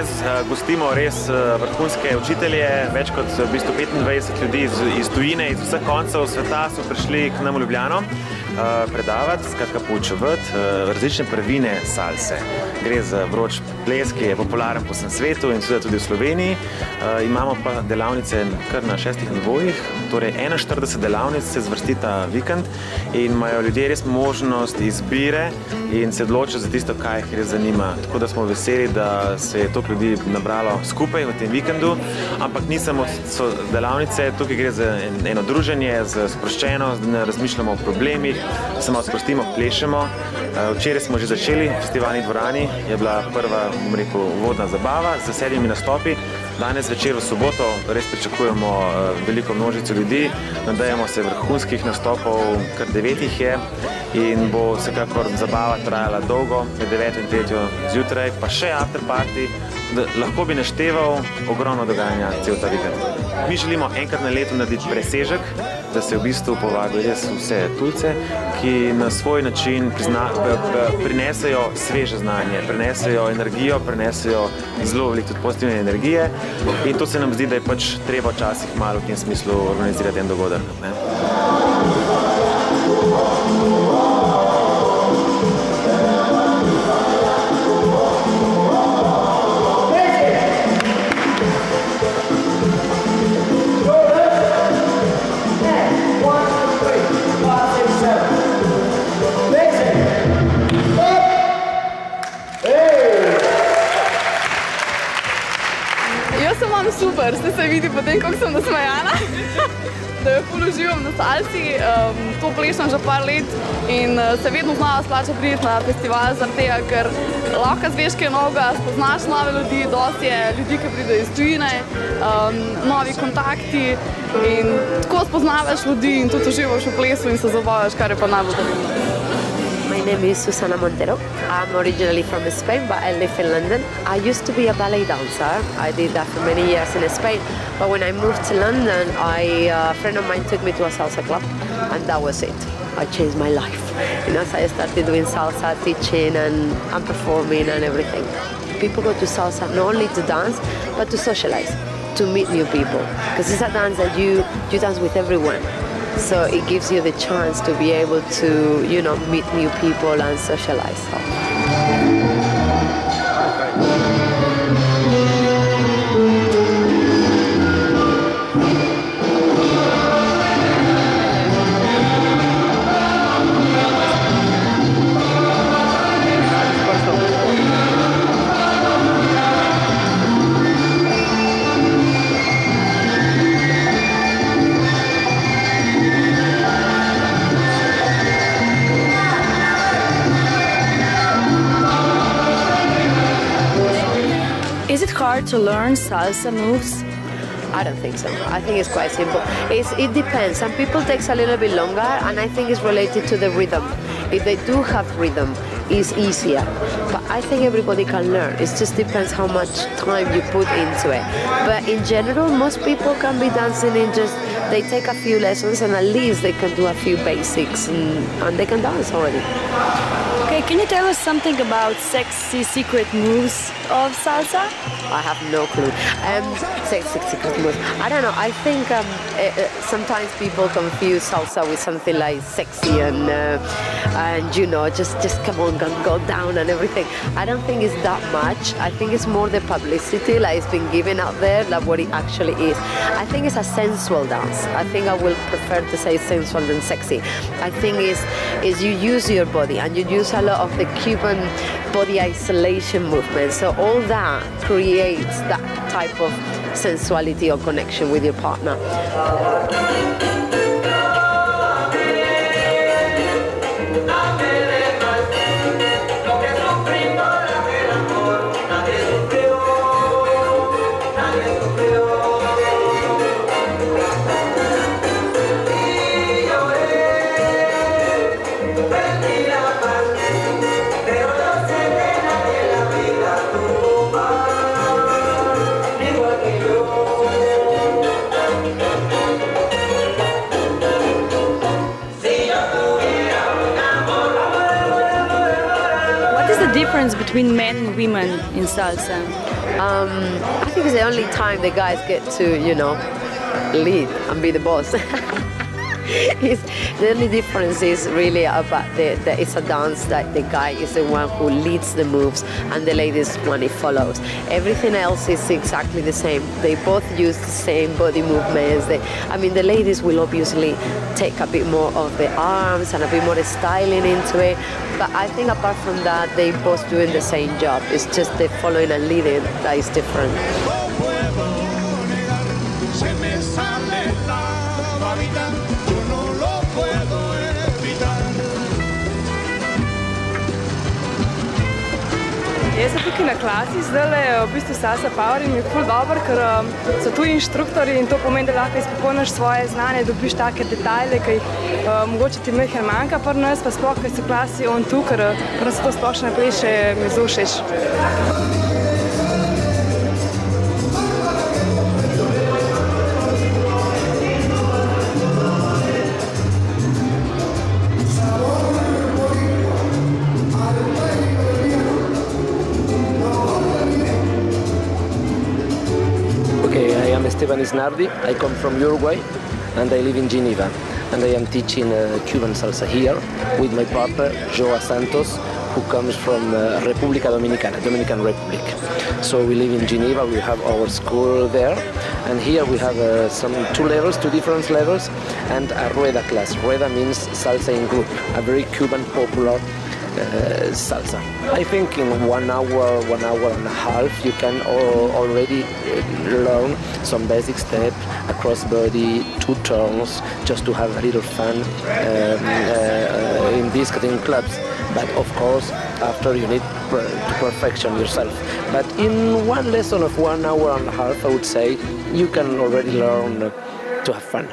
danes uh, gostimo res uh, vrhunske učitelje, več kot v bistvu 25 ljudi iz, iz tujine, iz vseh koncev sveta so prišli k nam v Ljubljano predavati, skratka poučevati različne prvine salse. Gre za vroč ples, ki je popularen po vsem svetu in tudi v Sloveniji. Imamo pa delavnice kar na šestih nivojih, torej 41 delavnic se zvrsti ta vikend in imajo ljudje res možnost izbire in se odločijo za tisto, kaj jih res zanima. Tako da smo veseli, da se je toliko ljudi nabralo skupaj v tem vikendu, ampak ni samo delavnice, tukaj gre za eno druženje, za sproščenost, da ne razmišljamo o problemih, se malo sprostimo, plešemo. Eh, včeraj smo že začeli v festivalni dvorani, je bila prva, bom rekel, uvodna zabava z sedmimi nastopi. Danes večer v soboto res pričakujemo uh, veliko množico ljudi, nadejamo se vrhunskih nastopov, kar devetih je in bo vsekakor zabava trajala dolgo, med 9 in 3 zjutraj, pa še after party, lahko bi našteval ogromno dogajanja cel ta vikend. Mi želimo enkrat na leto narediti presežek, da se v bistvu povabi res vse tujce, ki na svoj način prizna, b, b, prinesejo sveže znanje, prinesejo energijo, prinesejo zelo veliko tudi pozitivne energije. In to se nam zdi, da je pač treba včasih malo v tem smislu organizirati en dogodek. Ne? Vidi potem, kako sem nasmejana, da jo položivam na salsi. Um, to plešam že par let in uh, se vedno znala splača priti na festival zaradi tega, ker lahko zveš kaj novega, spoznaš nove ljudi, dosti je ljudi, ki pridejo iz tujine, um, novi kontakti in tako spoznavaš ljudi in tudi uživaš v plesu in se zabavaš, kar je pa najbolj pomembno. My name is Susana Montero. I'm originally from Spain, but I live in London. I used to be a ballet dancer. I did that for many years in Spain. But when I moved to London, I, uh, a friend of mine took me to a salsa club, and that was it. I changed my life. You know, so I started doing salsa, teaching, and, and performing, and everything. People go to salsa not only to dance, but to socialize, to meet new people. Because it's a dance that you, you dance with everyone. So it gives you the chance to be able to, you know, meet new people and socialize. Hard to learn salsa moves? I don't think so. I think it's quite simple. It's, it depends. Some people takes a little bit longer, and I think it's related to the rhythm. If they do have rhythm, it's easier. But I think everybody can learn. It just depends how much time you put into it. But in general, most people can be dancing in just they take a few lessons, and at least they can do a few basics, and, and they can dance already. Okay, can you tell us something about sexy secret moves of salsa? I have no clue. Um, sexy secret moves. I don't know. I think um, uh, sometimes people confuse salsa with something like sexy and uh, and you know just just come on, go, go down and everything. I don't think it's that much. I think it's more the publicity like it's been given out there than what it actually is. I think it's a sensual dance. I think I will prefer to say sensual than sexy. I think is is you use your body and you use a lot of the Cuban body isolation movement. So all that creates that type of sensuality or connection with your partner. Between men and women in salsa? Um, I think it's the only time the guys get to, you know, lead and be the boss. it's, the only difference is really about the, the, it's a dance that the guy is the one who leads the moves and the ladies one it follows. Everything else is exactly the same. They both use the same body movements. They, I mean, the ladies will obviously take a bit more of the arms and a bit more styling into it. But I think apart from that, they both doing the same job. It's just the following and leading that is different. Jaz sem tukaj na klasi, zdaj je v bistvu Sasa Power in je ful dobro, ker um, so tu inštruktori in to pomeni, da lahko izpopolniš svoje znanje, dobiš take detajle, ki jih uh, mogoče ti mehar manjka pri nas, pa sploh, ker v klasi on tu, ker nas to sploh ne pleše, mi zelo všeč. Esteban Isnardi. I come from Uruguay and I live in Geneva. And I am teaching uh, Cuban salsa here with my partner Joa Santos, who comes from uh, República Dominicana, Dominican Republic. So we live in Geneva. We have our school there, and here we have uh, some two levels, two different levels, and a rueda class. Rueda means salsa in group, a very Cuban popular uh, salsa. I think in one hour, one hour and a half, you can al- already uh, learn some basic steps, a crossbody, two turns, just to have a little fun um, uh, in these cutting clubs. But of course, after you need per- to perfection yourself. But in one lesson of one hour and a half, I would say you can already learn to have fun.